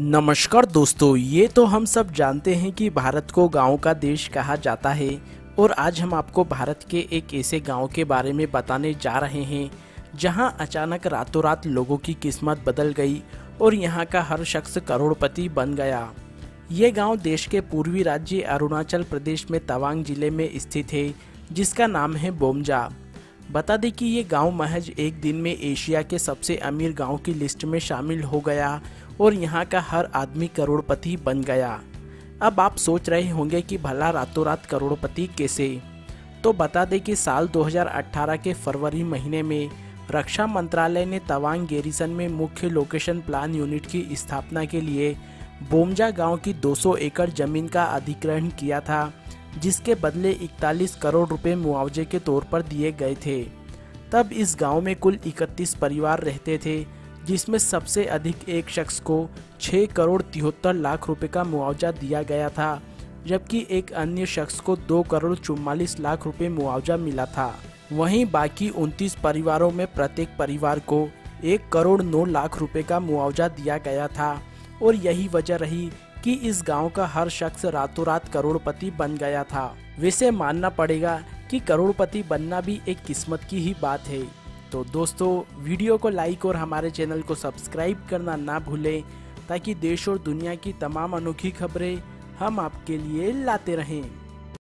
नमस्कार दोस्तों, ये तो हम सब जानते हैं कि भारत को गाँव का देश कहा जाता है और आज हम आपको भारत के एक ऐसे गाँव के बारे में बताने जा रहे हैं, जहाँ अचानक रातों रात लोगों की किस्मत बदल गई और यहाँ का हर शख्स करोड़पति बन गया। ये गाँव देश के पूर्वी राज्य अरुणाचल प्रदेश में तवांग ज़िले में स्थित है, जिसका नाम है बोमजा। बता दें कि ये गाँव महज एक दिन में एशिया के सबसे अमीर गाँव की लिस्ट में शामिल हो गया और यहाँ का हर आदमी करोड़पति बन गया। अब आप सोच रहे होंगे कि भला रातों रात करोड़पति कैसे? तो बता दें कि साल 2018 के फरवरी महीने में रक्षा मंत्रालय ने तवांग गेरिसन में मुख्य लोकेशन प्लान यूनिट की स्थापना के लिए बोमजा गाँव की 200 एकड़ ज़मीन का अधिग्रहण किया था। जिसके बदले 41 करोड़ रुपए मुआवजे के तौर पर दिए गए थे। तब इस गाँव में कुल 31 परिवार रहते थे, जिसमें सबसे अधिक एक शख्स को 6 करोड़ तिहत्तर लाख रुपए का मुआवजा दिया गया था, जबकि एक अन्य शख्स को 2 करोड़ चुम्बालीस लाख रुपए मुआवजा मिला था। वहीं बाकी 29 परिवारों में प्रत्येक परिवार को एक करोड़ नौ लाख रुपए का मुआवजा दिया गया था, और यही वजह रही कि इस गाँव का हर शख्स रातों रात करोड़पति बन गया था। वैसे मानना पड़ेगा कि करोड़पति बनना भी एक किस्मत की ही बात है। तो दोस्तों, वीडियो को लाइक और हमारे चैनल को सब्सक्राइब करना ना भूलें, ताकि देश और दुनिया की तमाम अनोखी खबरें हम आपके लिए लाते रहें।